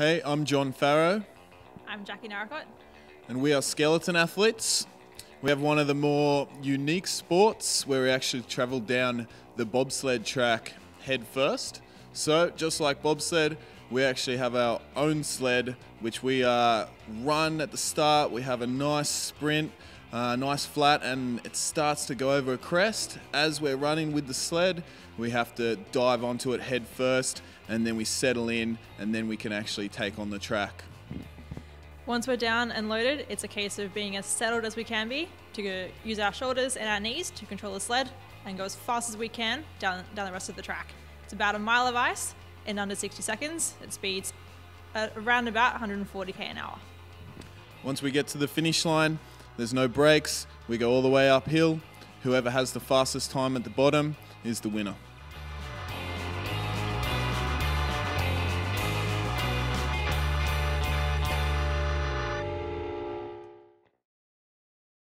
Hey, I'm John Farrow, I'm Jackie Narracott. and we are skeleton athletes. We have one of the more unique sports where we actually travel down the bobsled track head first. So, just like bobsled, we actually have our own sled, which we uh, run at the start. We have a nice sprint, uh, nice flat, and it starts to go over a crest. As we're running with the sled, we have to dive onto it head first, and then we settle in, and then we can actually take on the track. Once we're down and loaded, it's a case of being as settled as we can be to use our shoulders and our knees to control the sled and go as fast as we can down, down the rest of the track. It's about a mile of ice in under 60 seconds. It speeds around about 140k an hour. Once we get to the finish line, there's no brakes. We go all the way uphill. Whoever has the fastest time at the bottom is the winner.